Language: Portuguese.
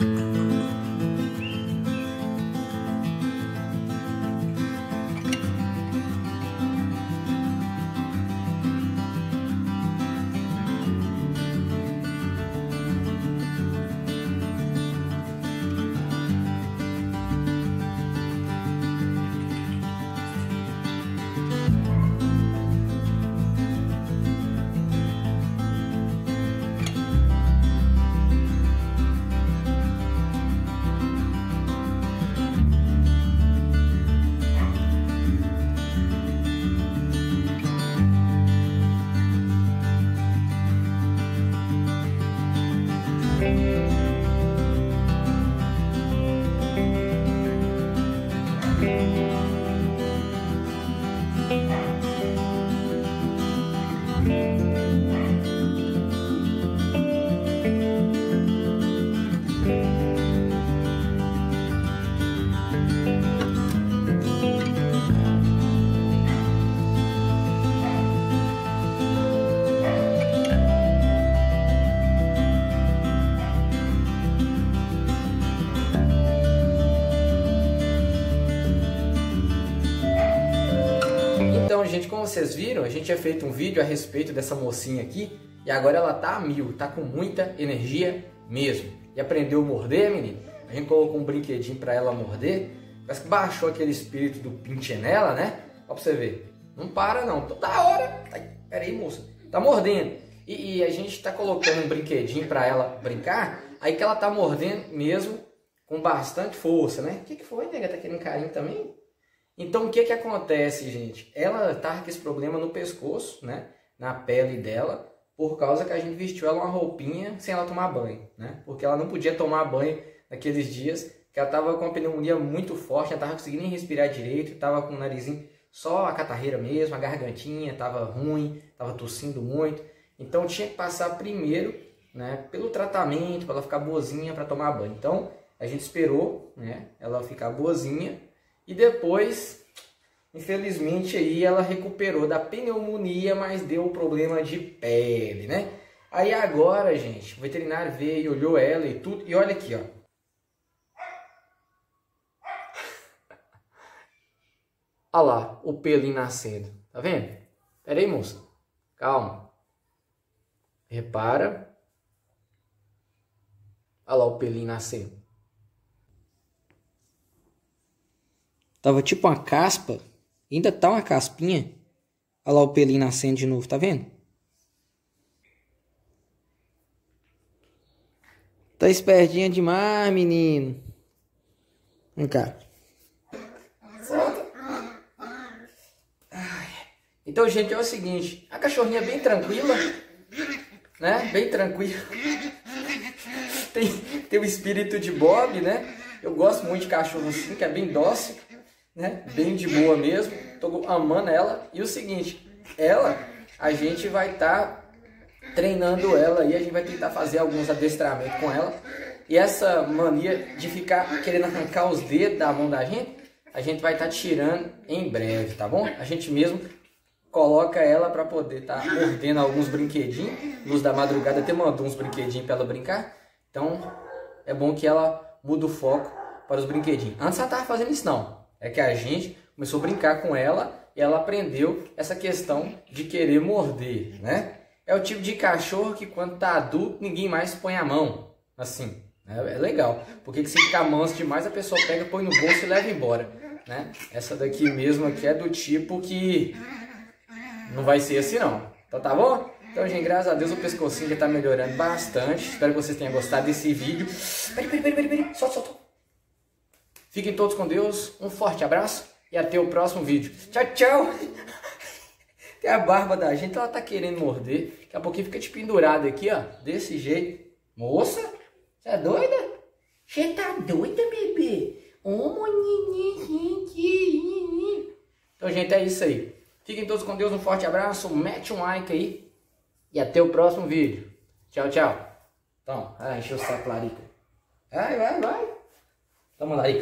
Então, gente, como vocês viram, a gente tinha feito um vídeo a respeito dessa mocinha aqui e agora ela tá a mil, tá com muita energia mesmo. E aprendeu a morder, menino? A gente colocou um brinquedinho para ela morder, parece que baixou aquele espírito do pinche nela, né? Ó pra você ver. Não para não, toda hora. Ai, pera aí, moça. Tá mordendo. E, e a gente tá colocando um brinquedinho para ela brincar, aí que ela tá mordendo mesmo com bastante força, né? O que, que foi, nega? Tá querendo carinho também? Então o que que acontece, gente? Ela tá com esse problema no pescoço, né? Na pele dela, por causa que a gente vestiu ela uma roupinha sem ela tomar banho, né? Porque ela não podia tomar banho naqueles dias, que ela tava com uma pneumonia muito forte, não tava conseguindo nem respirar direito, tava com o narizinho só a catarreira mesmo, a gargantinha tava ruim, tava tossindo muito. Então tinha que passar primeiro, né, pelo tratamento para ela ficar boazinha para tomar banho. Então a gente esperou, né, ela ficar boazinha e depois, infelizmente, aí ela recuperou da pneumonia, mas deu problema de pele, né? Aí agora, gente, o veterinário veio, olhou ela e tudo, e olha aqui, ó. Olha lá, o pelinho nascendo, tá vendo? Pera aí, moça, calma. Repara. Olha lá o pelinho nascendo. Tava tipo uma caspa. Ainda tá uma caspinha. Olha lá o pelinho nascendo de novo, tá vendo? Tá espertinha demais, menino. Vem cá. Então, gente, é o seguinte. A cachorrinha é bem tranquila. Né? Bem tranquila. Tem, tem o espírito de Bob, né? Eu gosto muito de cachorro assim, que é bem dócil né? Bem de boa mesmo. Tô amando ela. E o seguinte, ela, a gente vai estar tá treinando ela e a gente vai tentar fazer alguns adestramentos com ela. E essa mania de ficar querendo arrancar os dedos da mão da gente, a gente vai estar tá tirando em breve, tá bom? A gente mesmo coloca ela para poder estar tá mordendo alguns brinquedinhos. Luz da madrugada até mandou uns brinquedinhos para ela brincar. Então, é bom que ela muda o foco para os brinquedinhos. Antes ela tava fazendo isso não. É que a gente começou a brincar com ela e ela aprendeu essa questão de querer morder, né? É o tipo de cachorro que quando tá adulto ninguém mais põe a mão, assim. É, é legal, porque se ficar manso demais a pessoa pega, põe no bolso e leva embora, né? Essa daqui mesmo aqui é do tipo que não vai ser assim não. Então tá bom? Então, gente, graças a Deus o pescocinho já tá melhorando bastante. Espero que vocês tenham gostado desse vídeo. Peraí, peraí, peraí, peraí, solta, solta. Fiquem todos com Deus, um forte abraço e até o próximo vídeo. Tchau, tchau! Tem a barba da gente, ela tá querendo morder. Daqui a pouquinho fica te pendurado aqui, ó, desse jeito. Moça, você é doida? Você tá doida, bebê? Então, gente, é isso aí. Fiquem todos com Deus, um forte abraço, mete um like aí e até o próximo vídeo. Tchau, tchau. Então, ah, encheu o saco, Larica. Vai, vai, vai. lama la ay